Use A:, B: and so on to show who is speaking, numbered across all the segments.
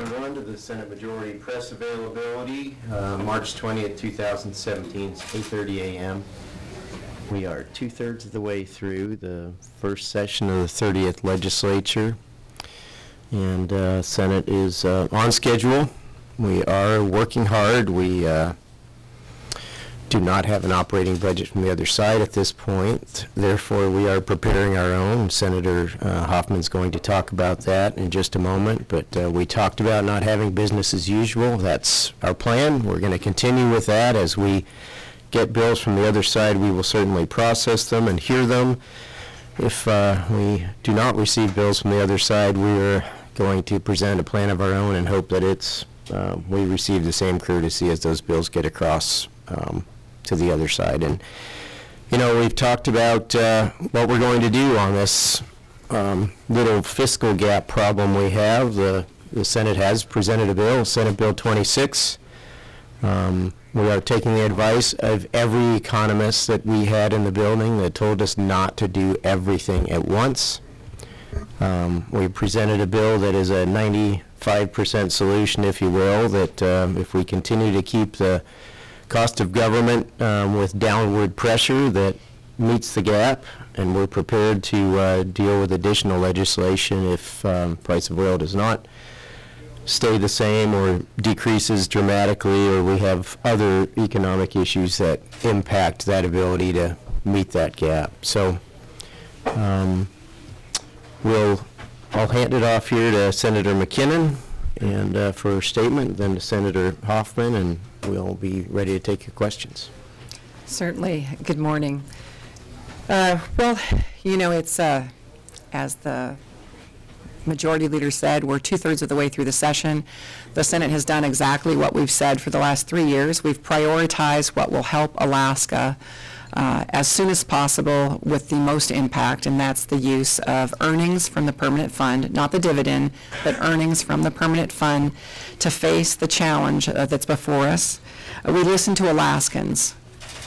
A: One to the Senate Majority Press Availability, uh, March 20th, 2017, it's 8:30 a.m. We are two-thirds of the way through the first session of the 30th Legislature, and uh, Senate is uh, on schedule. We are working hard. We uh, do not have an operating budget from the other side at this point. Therefore, we are preparing our own. Senator uh, Hoffman's going to talk about that in just a moment, but uh, we talked about not having business as usual. That's our plan. We're going to continue with that. As we get bills from the other side, we will certainly process them and hear them. If uh, we do not receive bills from the other side, we are going to present a plan of our own and hope that it's, uh, we receive the same courtesy as those bills get across um, to the other side. And, you know, we've talked about uh, what we're going to do on this um, little fiscal gap problem we have. The, the Senate has presented a bill, Senate Bill 26. Um, we are taking the advice of every economist that we had in the building that told us not to do everything at once. Um, we presented a bill that is a 95% solution, if you will, that um, if we continue to keep the cost of government um, with downward pressure that meets the gap, and we're prepared to uh, deal with additional legislation if um, price of oil does not stay the same or decreases dramatically, or we have other economic issues that impact that ability to meet that gap. So um, we'll, I'll hand it off here to Senator MacKinnon and uh, for a statement, then to Senator Hoffman, and we'll be ready to take your questions.
B: Certainly. Good morning. Uh, Well, you know, it's, uh, as the majority leader said, we're two-thirds of the way through the session. The Senate has done exactly what we've said for the last three years. We've prioritized what will help Alaska uh, as soon as possible with the most impact, and that's the use of earnings from the permanent fund, not the dividend, but earnings from the permanent fund to face the challenge uh, that's before us. Uh, We listen to Alaskans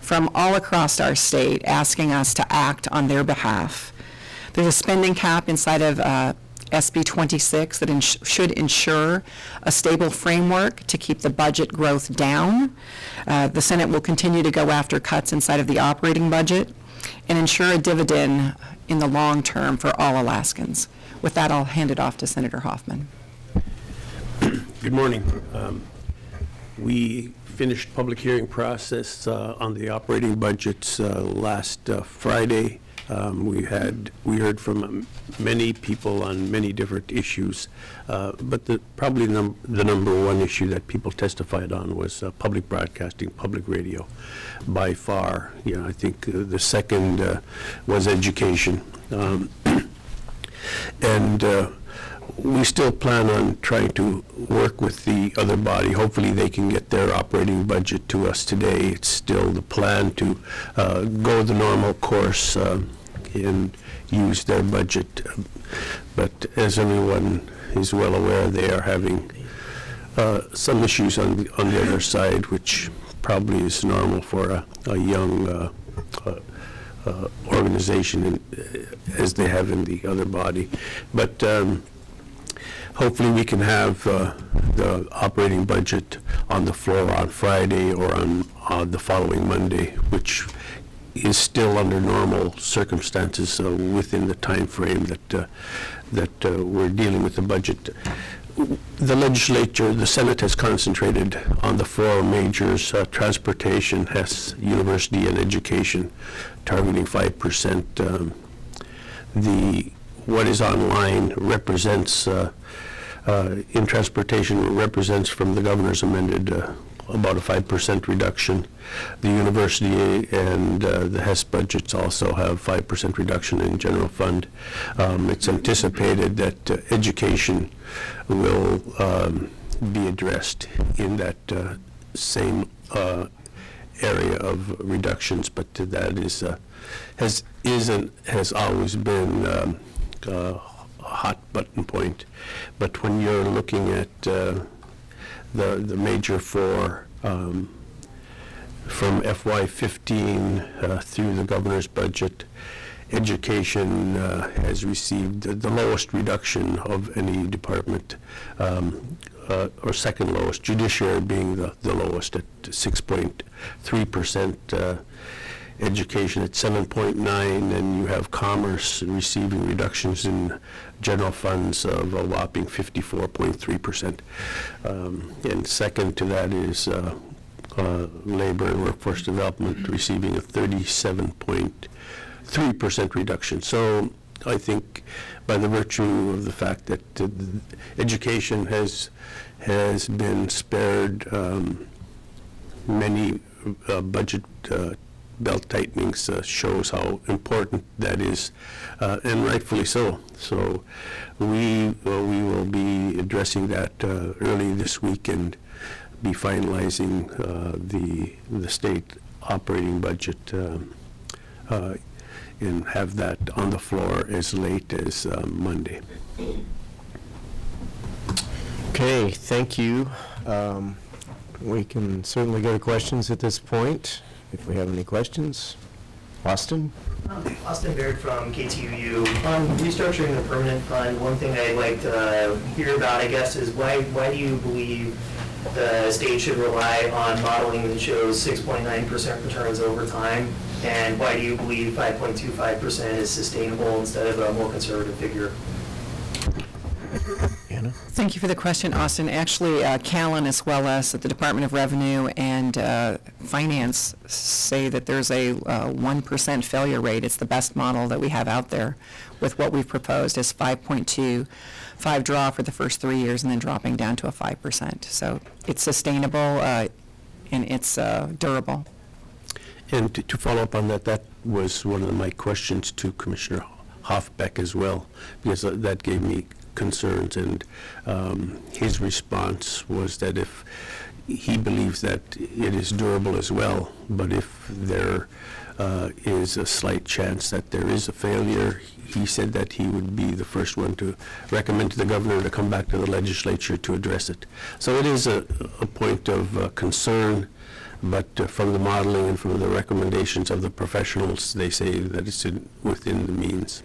B: from all across our state asking us to act on their behalf. There's a spending cap inside of uh, SB 26 that ins- should ensure a stable framework to keep the budget growth down. Uh, The Senate will continue to go after cuts inside of the operating budget and ensure a dividend in the long term for all Alaskans. With that, I'll hand it off to Senator Hoffman.
C: Good morning. Um, We finished public hearing process uh, on the operating budgets uh, last uh, Friday. Um, We had, we heard from many people on many different issues, uh, but the, probably num- the number one issue that people testified on was uh, public broadcasting, public radio, by far. You know, I think uh, the second uh, was education. Um, And uh, we still plan on trying to work with the other body. Hopefully, they can get their operating budget to us today. It's still the plan to uh, go the normal course um, and use their budget. But as everyone is well aware, they are having uh, some issues on, the- on the other side, which probably is normal for a, a young uh, uh, uh, organization in- as they have in the other body. But um, hopefully we can have uh, the operating budget on the floor on Friday or on uh, the following Monday, which is still under normal circumstances uh, within the time frame that, uh, that uh, we're dealing with the budget. The legislature, the Senate has concentrated on the four majors, uh, transportation, has university and education, targeting 5%. Um, The, what is online represents, uh, uh, in transportation, represents from the governor's amended uh, about a 5% reduction. The university and uh, the HES budgets also have 5% reduction in general fund. Um, It's anticipated that uh, education will um, be addressed in that uh, same area of reductions, but that is, has, is and has always been um, a hot button point. But when you're looking at uh, the, the major four, um, from FY fifteen uh, through the governor's budget, education uh, has received the lowest reduction of any department. Um, uh, or second lowest, judiciary being the, the lowest at 6.3%, uh, education at 7.9, and you have commerce receiving reductions in general funds of a whopping 54.3%. Um, And second to that is uh, uh, labor and workforce development receiving a 37.3% reduction. So I think by the virtue of the fact that uh, education has, has been spared um, many uh, budget uh, belt tightenings uh, shows how important that is, uh, and rightfully so. So we, we will be addressing that uh, early this week and be finalizing uh, the, the state operating budget uh, and have that on the floor as late as Monday.
A: Okay, thank you. Um, We can certainly go to questions at this point, if we have any questions. Austin?
D: Um, Austin Baird from KTUU. On restructuring the permanent fund, one thing I'd like to hear about, I guess, is why, why do you believe the state should rely on modeling that shows 6.9% returns over time? And why do you believe 5.25% is sustainable instead of a more conservative figure?
A: Anna?
B: Thank you for the question, Austin. Actually, uh, Callan, as well as the Department of Revenue and uh, Finance, say that there's a uh, 1% failure rate. It's the best model that we have out there with what we've proposed is 5.2, 5 draw for the first three years, and then dropping down to a 5%. So it's sustainable, uh, and it's uh, durable.
C: And to- to follow up on that, that was one of my questions to Commissioner Hoffbeck as well, because uh, that gave me concerns, and um, his response was that if, he believes that it is durable as well, but if there uh, is a slight chance that there is a failure, he said that he would be the first one to recommend to the governor to come back to the legislature to address it. So it is a, a point of uh, concern, but uh, from the modeling and from the recommendations of the professionals, they say that it's in- within the means.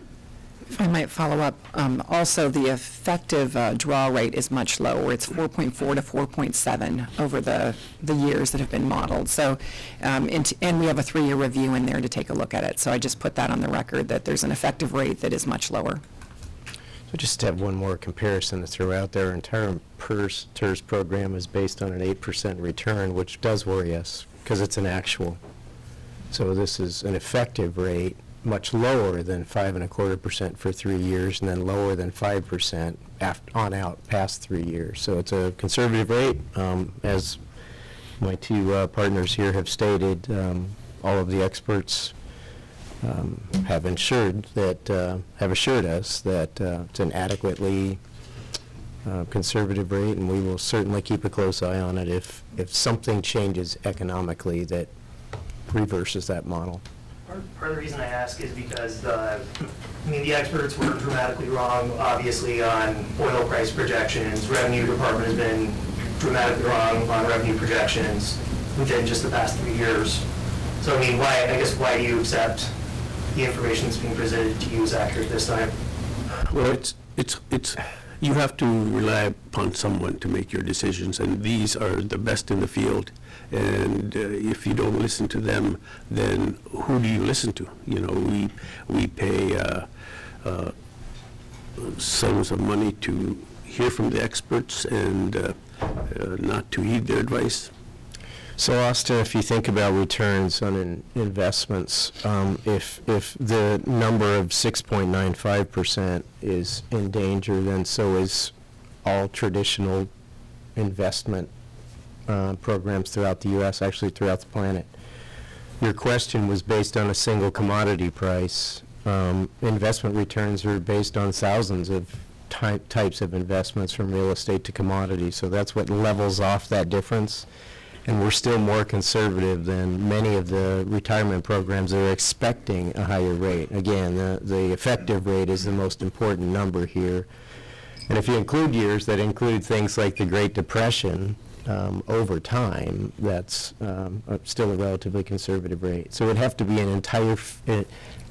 B: If I might follow up, um, also, the effective uh, draw rate is much lower. It's 4.4 to 4.7 over the, the years that have been modeled. So, um, and, and we have a three-year review in there to take a look at it. So I just put that on the record, that there's an effective rate that is much lower.
A: So just to have one more comparison to throw out entire PERS, TERS program is based on an 8% return, which does worry us, because it's an actual. So this is an effective rate, much lower than five and a quarter percent for three years, and then lower than 5% af, on out past three years. So it's a conservative rate, um, as my two uh, partners here have stated, um, all of the experts um, have ensured that, uh, have assured us that uh, it's an adequately uh, conservative rate, and we will certainly keep a close eye on it if, if something changes economically that reverses that model.
D: Part of the reason I ask is because the, I mean, the experts were dramatically wrong, obviously, on oil price projections. Revenue Department has been dramatically wrong on revenue projections within just the past three years. So, I mean, why, I guess, why do you accept the information that's being presented to you as accurate this time?
C: Well, it's, it's, it's, you have to rely upon someone to make your decisions, and these are the best in the field. And uh, if you don't listen to them, then who do you listen to? You know, we, we pay uh, uh, sums of money to hear from the experts and uh, uh, not to heed their advice.
A: So Austin, if you think about returns on in- investments, um, if, if the number of 6.95% is in danger, then so is all traditional investment uh, programs throughout the U.S., actually throughout the planet. Your question was based on a single commodity price. Um, Investment returns are based on thousands of ty- types of investments from real estate to commodities, so that's what levels off that difference. And we're still more conservative than many of the retirement programs that are expecting a higher rate. Again, the, the effective rate is the most important number here. And if you include years that include things like the Great Depression, um, over time, that's um, still a relatively conservative rate. So it would have to be an entire, f- uh,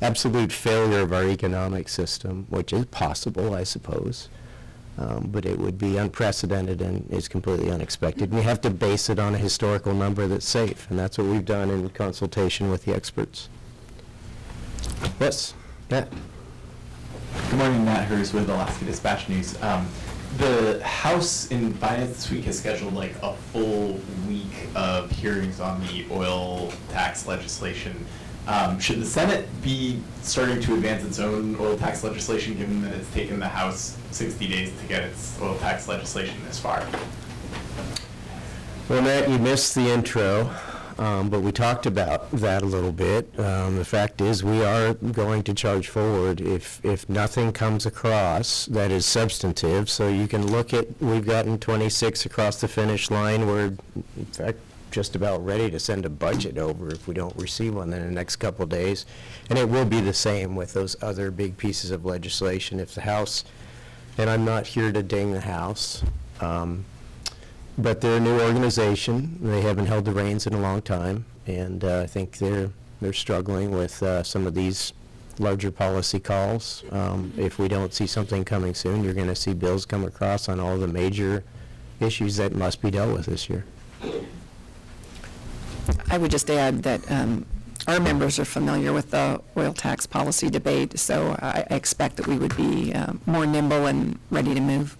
A: absolute failure of our economic system, which is possible, I suppose, Um, But it would be unprecedented and is completely unexpected. We have to base it on a historical number that's safe, and that's what we've done in consultation with the experts. Yes, Matt?
E: Good morning, Matt Herz with Alaska Dispatch News. Um, the House in Finance this week has scheduled like a full week of hearings on the oil tax legislation. Um, should the Senate be starting to advance its own oil tax legislation, given that it's taken the House 60 days to get its oil tax legislation this far?
A: Well, Matt, you missed the intro, um, but we talked about that a little bit. Um, The fact is, we are going to charge forward if, if nothing comes across that is substantive. So you can look at, we've gotten 26 across the finish line. We're, in fact, just about ready to send a budget over if we don't receive one in the next couple of days. And it will be the same with those other big pieces of legislation. If the House, and I'm not here to ding the House, um, but they're a new organization. They haven't held the reins in a long time, and uh, I think they're, they're struggling with uh, some of these larger policy calls. Um, If we don't see something coming soon, you're going to see bills come across on all the major issues that must be dealt with this year.
B: I would just add that um, our members are familiar with the oil tax policy debate, so I I expect that we would be um, more nimble and ready to move.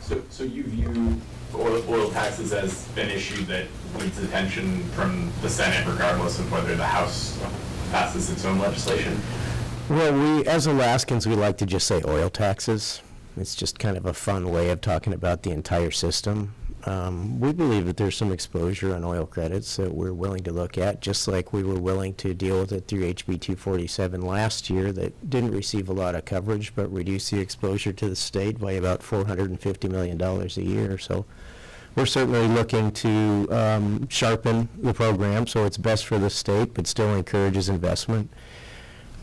E: So, so you view oil, oil taxes as an issue that needs attention from the Senate regardless of whether the House passes its own legislation?
A: Well, we, as Alaskans, we like to just say oil taxes. It's just kind of a fun way of talking about the entire system. Um, we believe that there's some exposure on oil credits that we're willing to look at, just like we were willing to deal with it through HB 247 last year that didn't receive a lot of coverage, but reduced the exposure to the state by about $450 million a year. So we're certainly looking to um, sharpen the program so it's best for the state, but still encourages investment.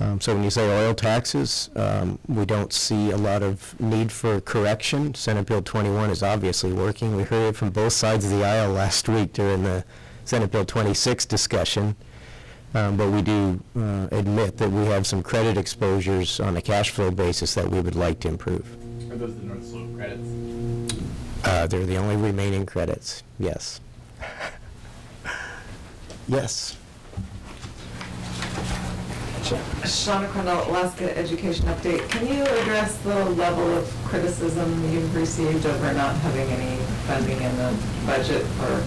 A: Um, So when you say oil taxes, um, we don't see a lot of need for correction. Senate Bill 21 is obviously working. We heard it from both sides of the aisle last week during the Senate Bill 26 discussion. Um, But we do uh, admit that we have some credit exposures on a cash flow basis that we would like to improve.
E: Are those the North Slope credits?
A: Uh, They're the only remaining credits, yes. Yes.
F: Shauna Crandall, Alaska Education Update. Can you address the level of criticism you've received over not having any funding in the budget for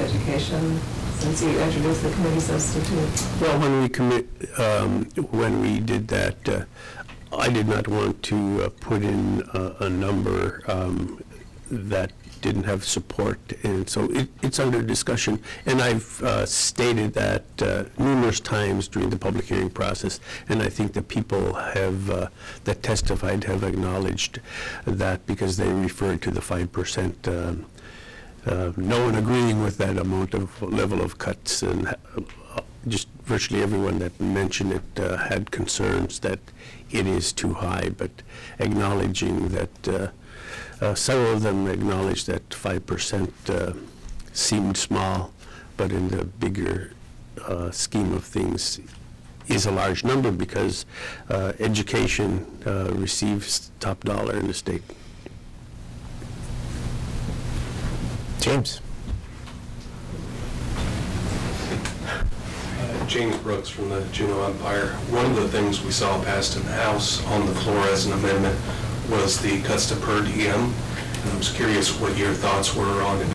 F: education since you introduced the committee substitute?
C: Well, when we commit, um, when we did that, uh, I did not want to uh, put in a, a number um, that didn't have support, and so it, it's under discussion. And I've uh, stated that uh, numerous times during the public hearing process, and I think the people have, uh, that testified have acknowledged that because they referred to the five percent um, uh, no one agreeing with that amount of level of cuts, and uh, just virtually everyone that mentioned it uh, had concerns that it is too high, but acknowledging that, uh, several of them acknowledged that 5% uh, seemed small, but in the bigger uh, scheme of things is a large number because uh, education uh, receives top dollar in the state.
A: James?
G: Uh, James Brooks from the Juneau Empire. One of the things we saw passed in the House on the floor as an amendment was the cuts to per diem. And I was curious what your thoughts were on